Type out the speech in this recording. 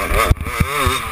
Mm-hmm.